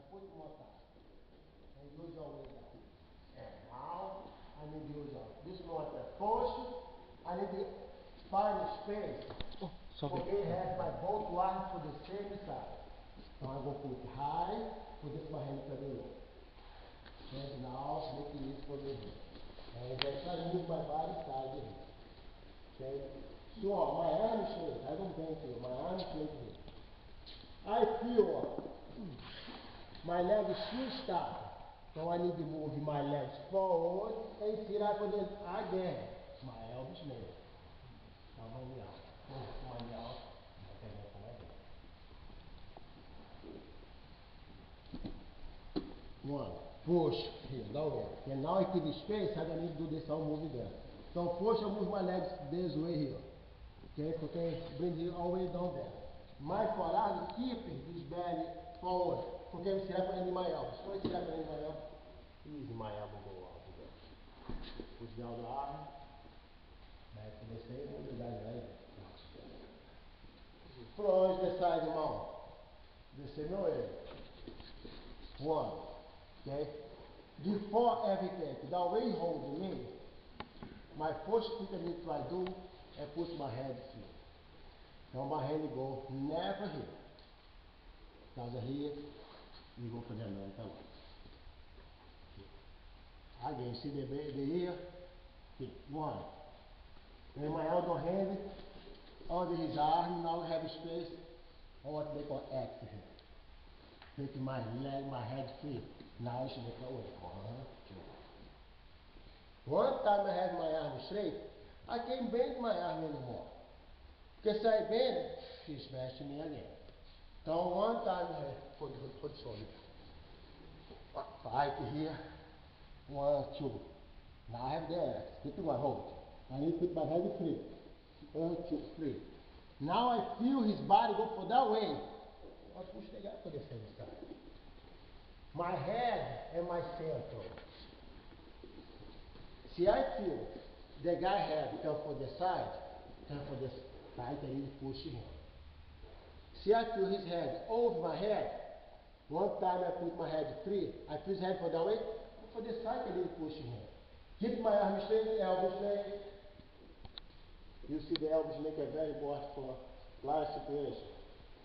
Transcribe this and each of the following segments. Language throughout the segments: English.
I put more time. And use your way down. And now, I need to use this one first, I need to find a space. Oh, sorry. It has my both arms for the same side. Então I go put high, put this my hand to the low. And now, make it easy for the hip. And that's how I move my body side to hip. Okay? So, my arm is straight. I don't bend here. My arm is straight here. I feel, ó, my leg is still stuck. So I need to move my legs forward and sit up again. again. My elbows straight. Now my knee out. Move my knee out. One, push here, down there. And now I keep space, I don't need to do this all moving there. So first I move my legs this way here. Okay, okay, bring it all the way down there. My forward, keep his belly forward. Okay, we tirar para my elbow. So I tirar para my elbow. Easy, my elbow go out there. Push down the arm. Back to the same, and the guy right there. Plunge the side, irmão. Desceu ele. One. Okay? Before everything, the way he holds me, my first thing I need to do is put my head here. Então my hand go never here. Casa here, you go for the mental. Again, see the, the here? Okay, one. Then my elbow hand under his arm, now I have space. I to make an X here. Take my leg, my head free. Now I should make my way. One, two. One time I have my arm straight, I can't bend my arm anymore. Because I bend, he smashed me again. Então, one time I put, put, sorry. Five here. One, two. Now I have the X. Get to my hold. I need to put my head free. One, two, three. Now I feel his body go for that way. I push the guy for the same side. My head and my center. See, I feel the guy head come for the side, come for the side, need to push him. I feel his head over my head. One time I put my head free, I put his head for that way, for the side I need to push him. Keep my arm straight, elbow straight. You see the elbow snake is very important for a lot of situations.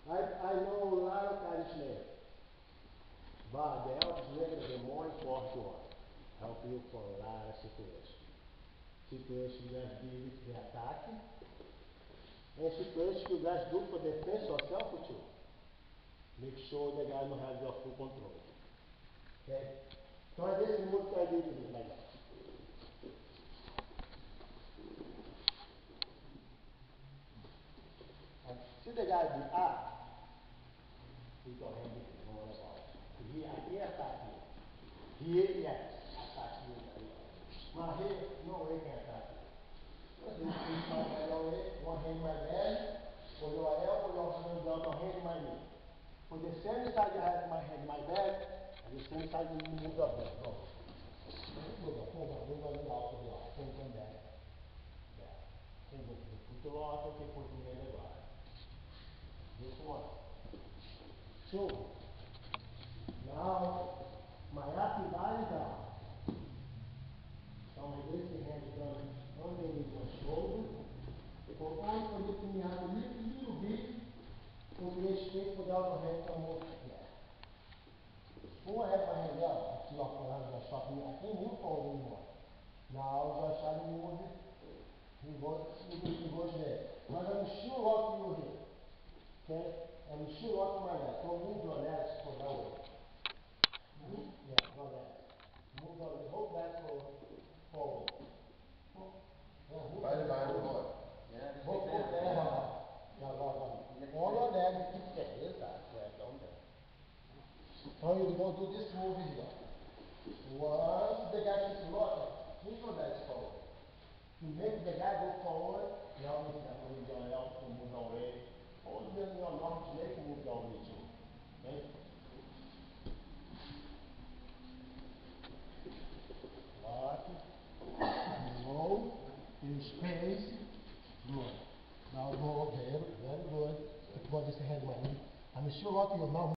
I, I know a lot of kind of. But the elbow snake is the more important one. Help you for a lot of situations. Situations that deal with the attack. And situations you guys do for defense yourself. make sure that I don't have the full control. Okay? So I guess what I did with my life. See the guy who up. he got him he didn't know what about it. He here attacked him. He had here attacked him. But here, no way can attack him. Because he's not going to want him right there. For the same side you have my head, my back, and the same side you move up there. Go. Move up, move up, move up, move up, move up, move up, back. Back. Move up, put the law, okay, put the head agora. This one. Two. Now, my upper body down. Então, my left hand down underneath my shoulder. For all for lifting me out I'm going to stop me. I can't move forward anymore. Now, I'm going to try to move it. He goes, he goes there. Mas I'm sure what you here. Okay? And you shoot off my leg. So move your legs for that way. Move, yeah, your legs. Move your legs. Hold back forward. Forward. Oh, Yeah, move Vai your devagar, legs. vai. Hold, hold there. Yeah, go, go. All your legs keep there. Yes, that. Yeah, down there. Now you go do this move here. Once the guy is rocking, move your legs forward. To make the guy go forward, you have to move your to move away. Hold them your arms, leg move your way too. Okay? Low. In space. Good. Now go, very, very good. Put this head, man. I'm sure what you know.